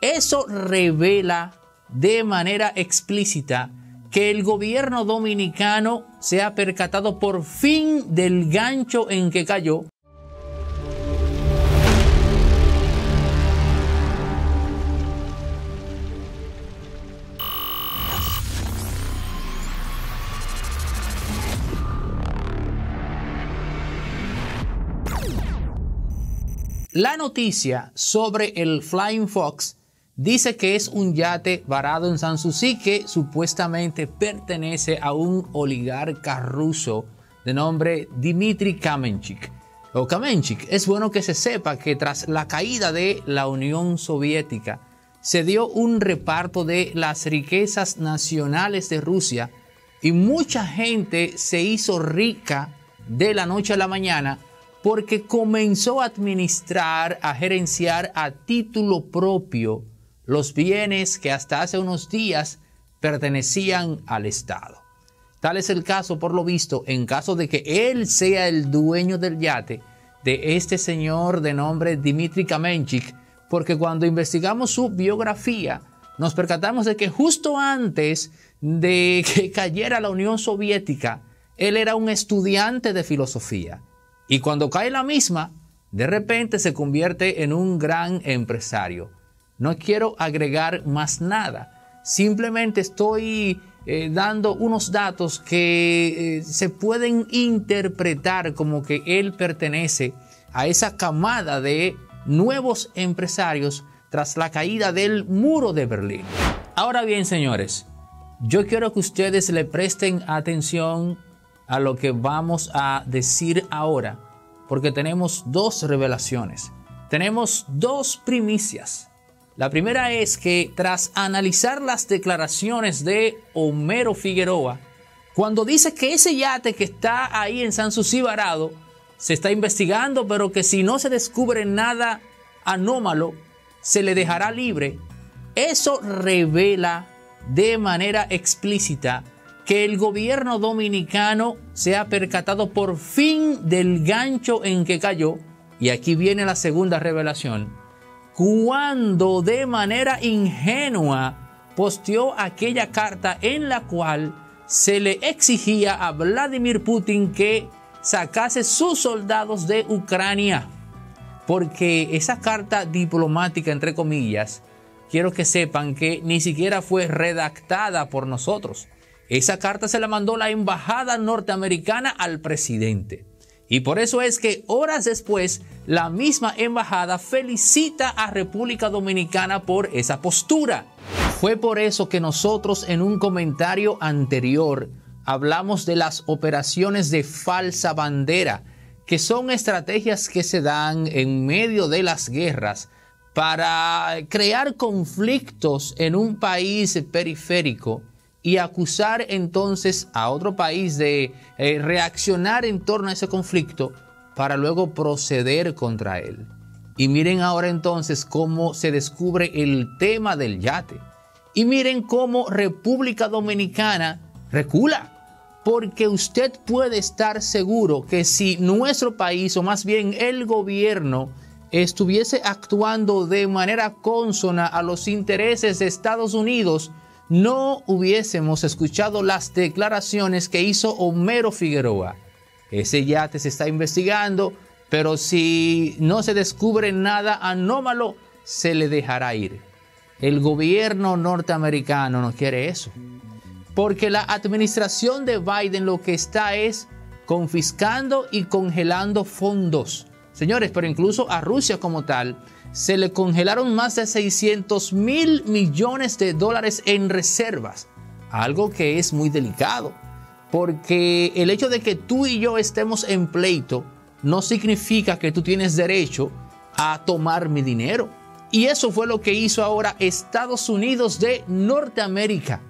Eso revela de manera explícita que el gobierno dominicano se ha percatado por fin del gancho en que cayó. La noticia sobre el Flying Fox dice que es un yate varado en Sanssouci que supuestamente pertenece a un oligarca ruso de nombre Dmitry Kamenchik. O Kamenchik, es bueno que se sepa que tras la caída de la Unión Soviética se dio un reparto de las riquezas nacionales de Rusia y mucha gente se hizo rica de la noche a la mañana porque comenzó a administrar, a gerenciar a título propio los bienes que hasta hace unos días pertenecían al Estado. Tal es el caso, por lo visto, en caso de que él sea el dueño del yate de este señor de nombre Dmitry Kamenchik, porque cuando investigamos su biografía, nos percatamos de que justo antes de que cayera la Unión Soviética, él era un estudiante de filosofía y cuando cae la misma, de repente se convierte en un gran empresario. No quiero agregar más nada. Simplemente estoy eh, dando unos datos que eh, se pueden interpretar como que él pertenece a esa camada de nuevos empresarios tras la caída del muro de Berlín. Ahora bien, señores, yo quiero que ustedes le presten atención a lo que vamos a decir ahora, porque tenemos dos revelaciones. Tenemos dos primicias. La primera es que tras analizar las declaraciones de Homero Figueroa, cuando dice que ese yate que está ahí en San varado se está investigando, pero que si no se descubre nada anómalo, se le dejará libre, eso revela de manera explícita que el gobierno dominicano se ha percatado por fin del gancho en que cayó, y aquí viene la segunda revelación, cuando de manera ingenua posteó aquella carta en la cual se le exigía a Vladimir Putin que sacase sus soldados de Ucrania. Porque esa carta diplomática, entre comillas, quiero que sepan que ni siquiera fue redactada por nosotros. Esa carta se la mandó la embajada norteamericana al presidente. Y por eso es que horas después la misma embajada felicita a República Dominicana por esa postura. Fue por eso que nosotros en un comentario anterior hablamos de las operaciones de falsa bandera, que son estrategias que se dan en medio de las guerras para crear conflictos en un país periférico y acusar entonces a otro país de eh, reaccionar en torno a ese conflicto para luego proceder contra él. Y miren ahora entonces cómo se descubre el tema del yate. Y miren cómo República Dominicana recula. Porque usted puede estar seguro que si nuestro país, o más bien el gobierno, estuviese actuando de manera consona a los intereses de Estados Unidos, no hubiésemos escuchado las declaraciones que hizo Homero Figueroa. Ese yate se está investigando, pero si no se descubre nada anómalo, se le dejará ir. El gobierno norteamericano no quiere eso, porque la administración de Biden lo que está es confiscando y congelando fondos. Señores, pero incluso a Rusia como tal, se le congelaron más de 600 mil millones de dólares en reservas, algo que es muy delicado, porque el hecho de que tú y yo estemos en pleito no significa que tú tienes derecho a tomar mi dinero. Y eso fue lo que hizo ahora Estados Unidos de Norteamérica,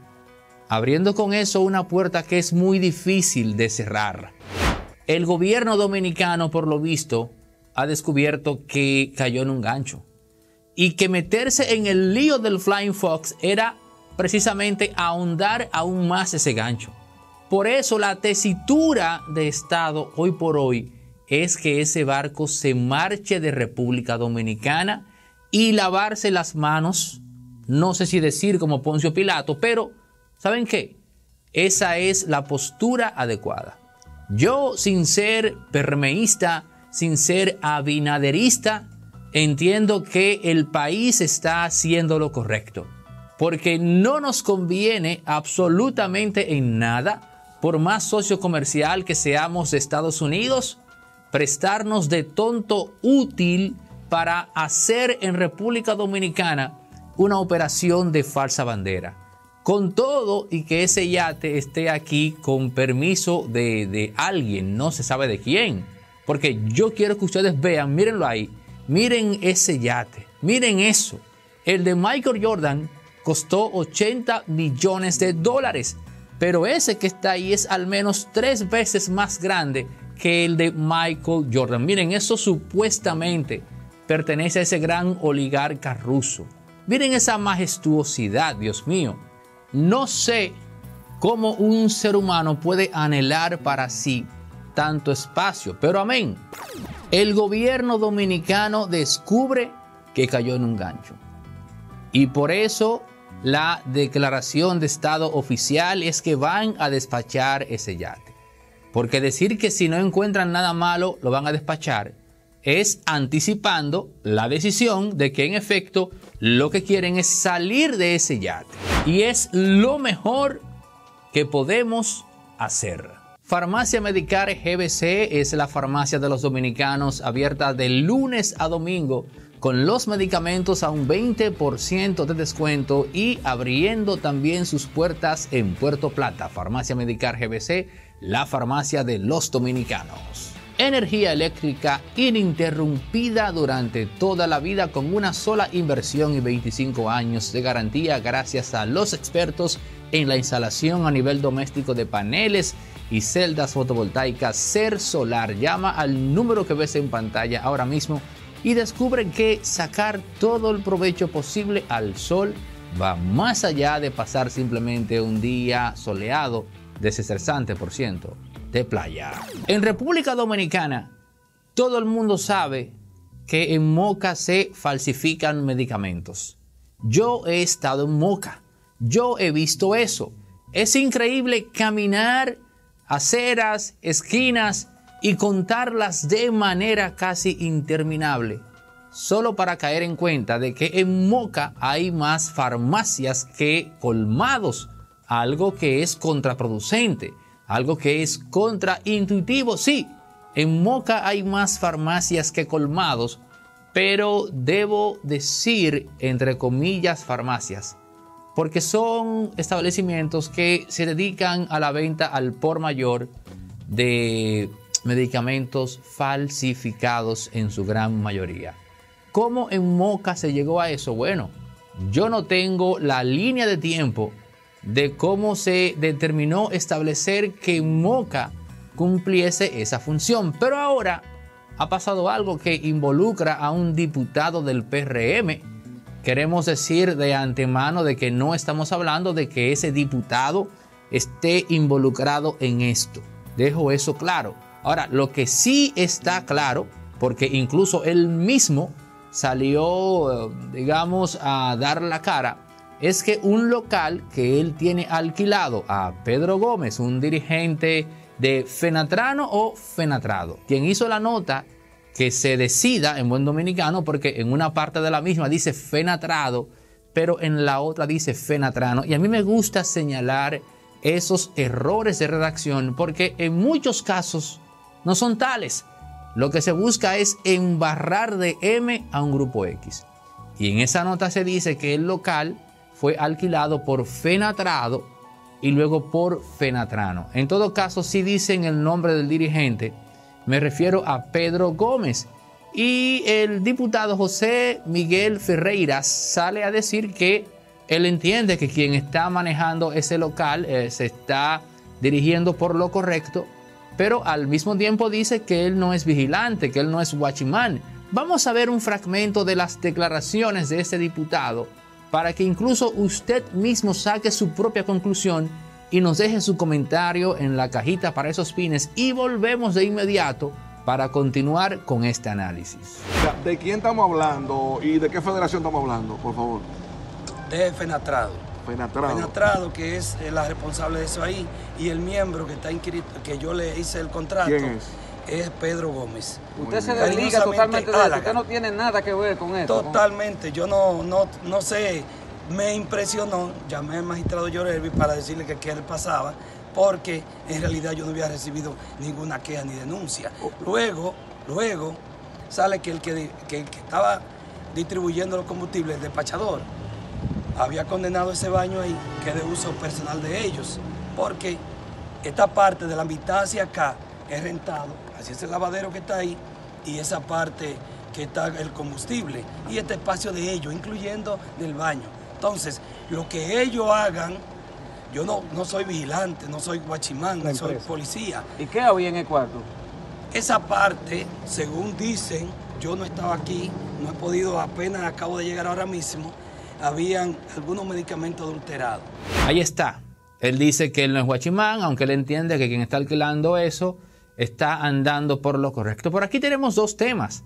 abriendo con eso una puerta que es muy difícil de cerrar. El gobierno dominicano, por lo visto, ha descubierto que cayó en un gancho y que meterse en el lío del Flying Fox era precisamente ahondar aún más ese gancho. Por eso la tesitura de Estado hoy por hoy es que ese barco se marche de República Dominicana y lavarse las manos. No sé si decir como Poncio Pilato, pero ¿saben qué? Esa es la postura adecuada. Yo, sin ser permeísta, sin ser abinaderista, entiendo que el país está haciendo lo correcto. Porque no nos conviene absolutamente en nada, por más socio comercial que seamos de Estados Unidos, prestarnos de tonto útil para hacer en República Dominicana una operación de falsa bandera. Con todo y que ese yate esté aquí con permiso de, de alguien, no se sabe de quién. Porque yo quiero que ustedes vean, mírenlo ahí, miren ese yate, miren eso. El de Michael Jordan costó 80 millones de dólares, pero ese que está ahí es al menos tres veces más grande que el de Michael Jordan. Miren, eso supuestamente pertenece a ese gran oligarca ruso. Miren esa majestuosidad, Dios mío. No sé cómo un ser humano puede anhelar para sí tanto espacio, pero amén. El gobierno dominicano descubre que cayó en un gancho. Y por eso la declaración de estado oficial es que van a despachar ese yate. Porque decir que si no encuentran nada malo lo van a despachar es anticipando la decisión de que en efecto lo que quieren es salir de ese yate. Y es lo mejor que podemos hacer. Farmacia Medicar GBC es la farmacia de los dominicanos abierta de lunes a domingo con los medicamentos a un 20% de descuento y abriendo también sus puertas en Puerto Plata. Farmacia Medicar GBC la farmacia de los dominicanos. Energía eléctrica ininterrumpida durante toda la vida con una sola inversión y 25 años de garantía gracias a los expertos en la instalación a nivel doméstico de paneles y celdas fotovoltaicas Ser Solar. Llama al número que ves en pantalla ahora mismo y descubre que sacar todo el provecho posible al sol va más allá de pasar simplemente un día soleado desestresante, por ciento, de playa. En República Dominicana, todo el mundo sabe que en Moca se falsifican medicamentos. Yo he estado en Moca. Yo he visto eso. Es increíble caminar aceras, esquinas y contarlas de manera casi interminable, solo para caer en cuenta de que en Moca hay más farmacias que colmados algo que es contraproducente, algo que es contraintuitivo. Sí, en Moca hay más farmacias que colmados, pero debo decir, entre comillas, farmacias, porque son establecimientos que se dedican a la venta al por mayor de medicamentos falsificados en su gran mayoría. ¿Cómo en Moca se llegó a eso? Bueno, yo no tengo la línea de tiempo de cómo se determinó establecer que Moca cumpliese esa función. Pero ahora ha pasado algo que involucra a un diputado del PRM. Queremos decir de antemano de que no estamos hablando de que ese diputado esté involucrado en esto. Dejo eso claro. Ahora, lo que sí está claro, porque incluso él mismo salió, eh, digamos, a dar la cara, es que un local que él tiene alquilado a Pedro Gómez, un dirigente de Fenatrano o Fenatrado, quien hizo la nota que se decida en buen dominicano, porque en una parte de la misma dice Fenatrado, pero en la otra dice Fenatrano. Y a mí me gusta señalar esos errores de redacción, porque en muchos casos no son tales. Lo que se busca es embarrar de M a un grupo X. Y en esa nota se dice que el local fue alquilado por Fenatrado y luego por Fenatrano. En todo caso, si dicen el nombre del dirigente, me refiero a Pedro Gómez. Y el diputado José Miguel Ferreira sale a decir que él entiende que quien está manejando ese local eh, se está dirigiendo por lo correcto, pero al mismo tiempo dice que él no es vigilante, que él no es watchman. Vamos a ver un fragmento de las declaraciones de ese diputado para que incluso usted mismo saque su propia conclusión y nos deje su comentario en la cajita para esos fines y volvemos de inmediato para continuar con este análisis. ¿De quién estamos hablando y de qué federación estamos hablando, por favor? De Fenatrado. Fenatrado. Fenatrado, que es eh, la responsable de eso ahí, y el miembro que está inscrito, que yo le hice el contrato. ¿Quién es? Es Pedro Gómez. Usted se desliga totalmente de eso. Usted no tiene nada que ver con esto. Totalmente, yo no, no, no sé, me impresionó, llamé al magistrado Llorelvi para decirle que qué le pasaba, porque en realidad yo no había recibido ninguna queja ni denuncia. Luego, luego, sale que el que, que estaba distribuyendo los combustibles, el despachador, había condenado ese baño ahí, que es de uso personal de ellos, porque esta parte de la mitad hacia acá es rentado, así es el lavadero que está ahí, y esa parte que está el combustible, y este espacio de ellos, incluyendo del baño. Entonces, lo que ellos hagan, yo no, no soy vigilante, no soy guachimán, no soy policía. ¿Y qué había en el cuarto? Esa parte, según dicen, yo no estaba aquí, no he podido, apenas acabo de llegar ahora mismo, habían algunos medicamentos adulterados. Ahí está. Él dice que él no es guachimán, aunque él entiende que quien está alquilando eso está andando por lo correcto. Por aquí tenemos dos temas.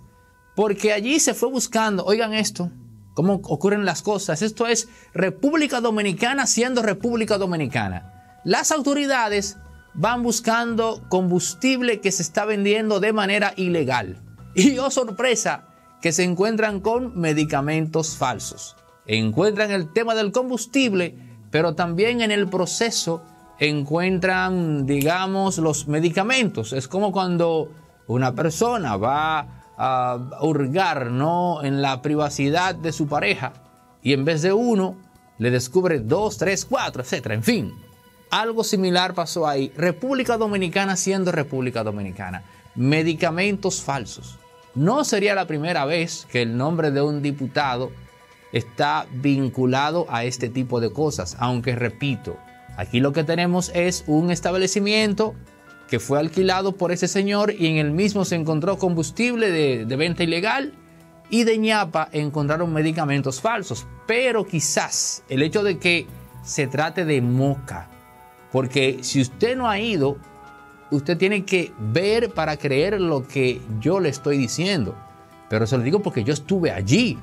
Porque allí se fue buscando, oigan esto, cómo ocurren las cosas. Esto es República Dominicana siendo República Dominicana. Las autoridades van buscando combustible que se está vendiendo de manera ilegal. Y oh sorpresa, que se encuentran con medicamentos falsos. Encuentran el tema del combustible, pero también en el proceso encuentran, digamos, los medicamentos. Es como cuando una persona va a hurgar ¿no? en la privacidad de su pareja y en vez de uno le descubre dos, tres, cuatro, etcétera. En fin, algo similar pasó ahí. República Dominicana siendo República Dominicana. Medicamentos falsos. No sería la primera vez que el nombre de un diputado está vinculado a este tipo de cosas, aunque repito, aquí lo que tenemos es un establecimiento que fue alquilado por ese señor y en el mismo se encontró combustible de, venta ilegal y de ñapa encontraron medicamentos falsos. Pero quizás el hecho de que se trate de moca, porque si usted no ha ido, usted tiene que ver para creer lo que yo le estoy diciendo. Pero se lo digo porque yo estuve allí.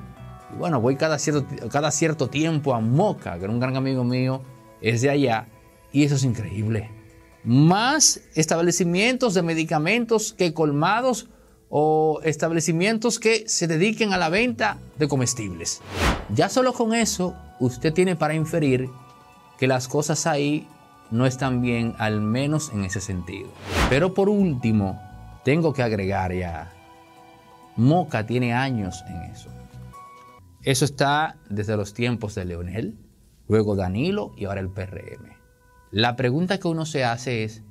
Y bueno, voy cada cierto, cada cierto tiempo a Moca, que era un gran amigo mío, es de allá, y eso es increíble más establecimientos de medicamentos que colmados o establecimientos que se dediquen a la venta de comestibles. Ya solo con eso usted tiene para inferir que las cosas ahí no están bien, al menos en ese sentido. Pero por último, tengo que agregar ya, Moca tiene años en eso. Eso está desde los tiempos de Leonel, luego Danilo y ahora el PRM. La pregunta que uno se hace es,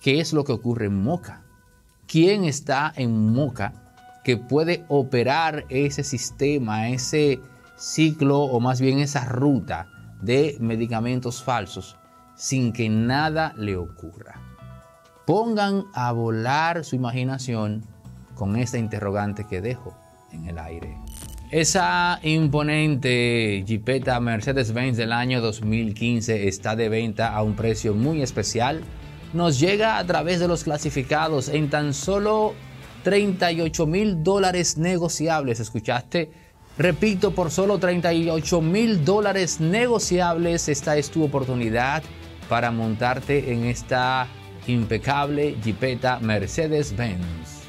¿qué es lo que ocurre en Moca? ¿Quién está en Moca que puede operar ese sistema, ese ciclo o más bien esa ruta de medicamentos falsos sin que nada le ocurra? Pongan a volar su imaginación con esta interrogante que dejo en el aire. Esa imponente Jeepeta Mercedes-Benz del año 2015 está de venta a un precio muy especial. Nos llega a través de los clasificados en tan solo 38 mil dólares negociables. ¿Escuchaste? Repito, por solo 38 mil dólares negociables, esta es tu oportunidad para montarte en esta impecable Jeepeta Mercedes-Benz.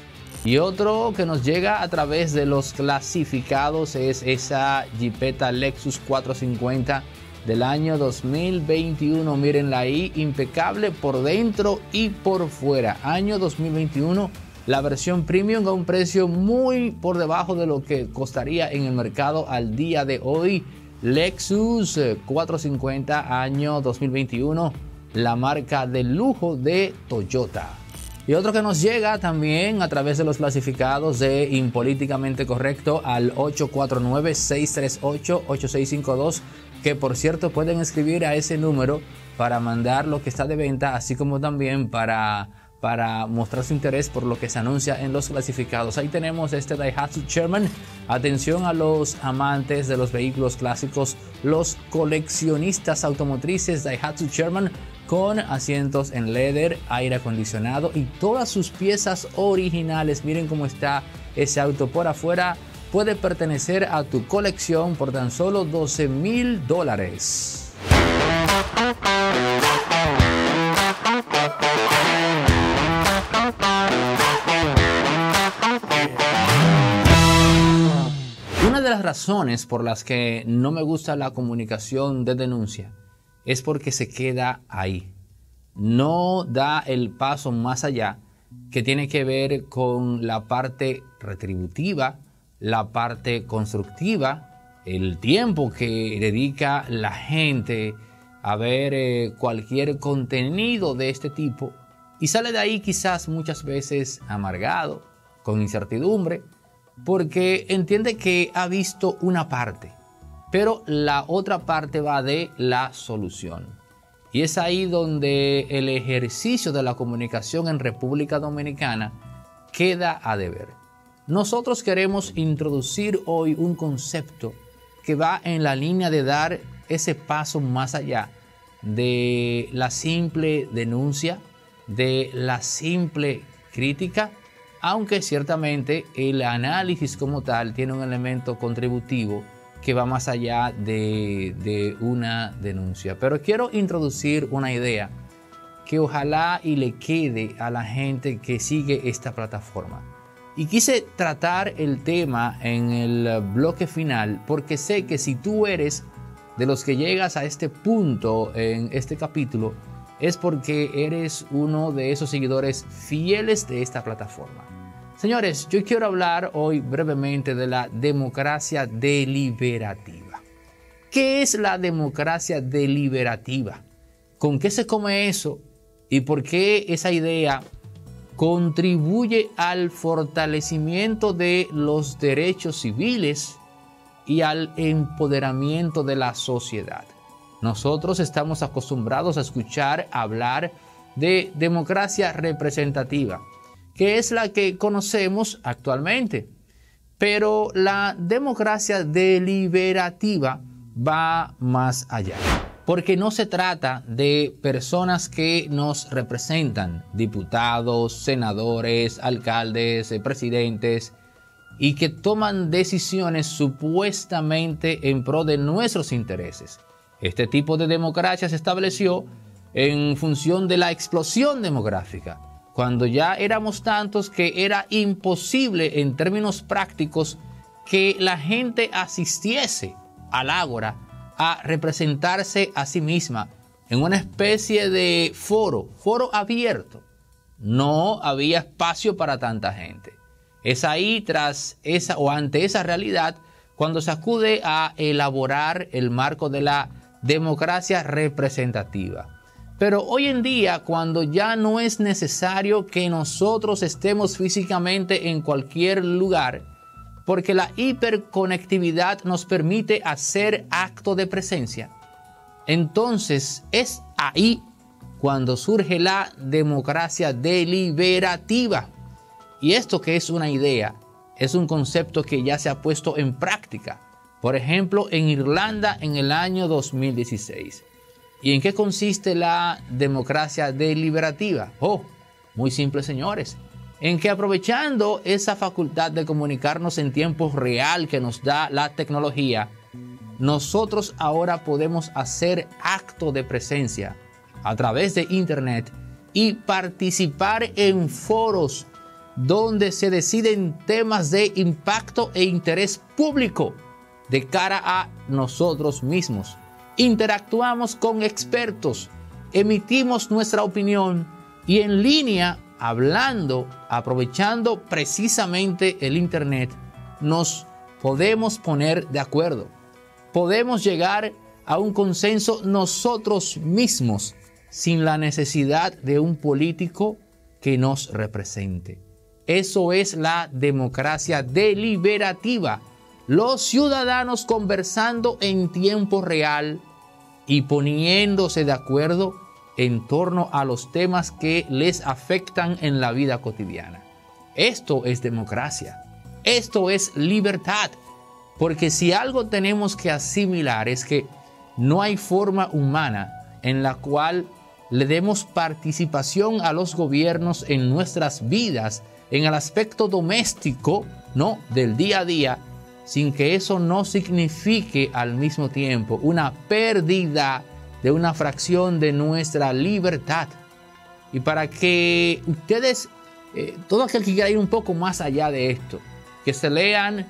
Y otro que nos llega a través de los clasificados es esa Jeepeta Lexus 450 del año 2021. Mírenla ahí, impecable por dentro y por fuera. Año 2021, la versión premium a un precio muy por debajo de lo que costaría en el mercado al día de hoy. Lexus 450 año 2021, la marca de lujo de Toyota. Y otro que nos llega también a través de los clasificados de Impolíticamente Correcto al 849-638-8652, que por cierto pueden escribir a ese número para mandar lo que está de venta, así como también para, para mostrar su interés por lo que se anuncia en los clasificados. Ahí tenemos este Daihatsu Sherman. Atención a los amantes de los vehículos clásicos, los coleccionistas automotrices Daihatsu Sherman con asientos en leather, aire acondicionado y todas sus piezas originales. Miren cómo está ese auto por afuera. Puede pertenecer a tu colección por tan solo 12 mil dólares. De las razones por las que no me gusta la comunicación de denuncia es porque se queda ahí. No da el paso más allá que tiene que ver con la parte retributiva, la parte constructiva, el tiempo que dedica la gente a ver eh, cualquier contenido de este tipo y sale de ahí quizás muchas veces amargado, con incertidumbre, porque entiende que ha visto una parte pero la otra parte va de la solución. Y es ahí donde el ejercicio de la comunicación en República Dominicana queda a deber. Nosotros queremos introducir hoy un concepto que va en la línea de dar ese paso más allá de la simple denuncia, de la simple crítica, aunque ciertamente el análisis como tal tiene un elemento contributivo que va más allá de, una denuncia. Pero quiero introducir una idea que ojalá y le quede a la gente que sigue esta plataforma. Y quise tratar el tema en el bloque final porque sé que si tú eres de los que llegas a este punto en este capítulo, es porque eres uno de esos seguidores fieles de esta plataforma. Señores, yo quiero hablar hoy brevemente de la democracia deliberativa. ¿Qué es la democracia deliberativa? ¿Con qué se come eso? ¿Y por qué esa idea contribuye al fortalecimiento de los derechos civiles y al empoderamiento de la sociedad? Nosotros estamos acostumbrados a escuchar hablar de democracia representativa que es la que conocemos actualmente. Pero la democracia deliberativa va más allá. Porque no se trata de personas que nos representan, diputados, senadores, alcaldes, eh, presidentes, y que toman decisiones supuestamente en pro de nuestros intereses. Este tipo de democracia se estableció en función de la explosión demográfica cuando ya éramos tantos que era imposible en términos prácticos que la gente asistiese al ágora a representarse a sí misma en una especie de foro, foro abierto. No había espacio para tanta gente. Es ahí tras esa o ante esa realidad cuando se acude a elaborar el marco de la democracia representativa. Pero hoy en día, cuando ya no es necesario que nosotros estemos físicamente en cualquier lugar, porque la hiperconectividad nos permite hacer acto de presencia, entonces es ahí cuando surge la democracia deliberativa. Y esto que es una idea, es un concepto que ya se ha puesto en práctica. Por ejemplo, en Irlanda en el año 2016. ¿Y en qué consiste la democracia deliberativa? Oh, muy simple, señores. En que aprovechando esa facultad de comunicarnos en tiempo real que nos da la tecnología, nosotros ahora podemos hacer acto de presencia a través de Internet y participar en foros donde se deciden temas de impacto e interés público de cara a nosotros mismos interactuamos con expertos, emitimos nuestra opinión y en línea, hablando, aprovechando precisamente el Internet, nos podemos poner de acuerdo. Podemos llegar a un consenso nosotros mismos sin la necesidad de un político que nos represente. Eso es la democracia deliberativa los ciudadanos conversando en tiempo real y poniéndose de acuerdo en torno a los temas que les afectan en la vida cotidiana. Esto es democracia. Esto es libertad. Porque si algo tenemos que asimilar es que no hay forma humana en la cual le demos participación a los gobiernos en nuestras vidas, en el aspecto doméstico, ¿no? Del día a día, sin que eso no signifique al mismo tiempo una pérdida de una fracción de nuestra libertad. Y para que ustedes, eh, todo aquel que quiera ir un poco más allá de esto, que se lean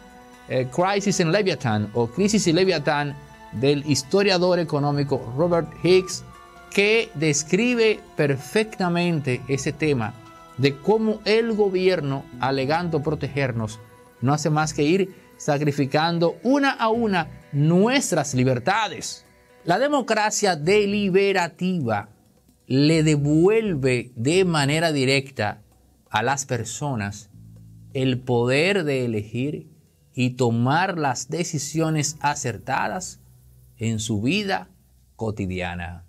eh, Crisis en Leviathan o Crisis y Leviathan del historiador económico Robert Hicks, que describe perfectamente ese tema de cómo el gobierno, alegando protegernos, no hace más que ir sacrificando una a una nuestras libertades. La democracia deliberativa le devuelve de manera directa a las personas el poder de elegir y tomar las decisiones acertadas en su vida cotidiana.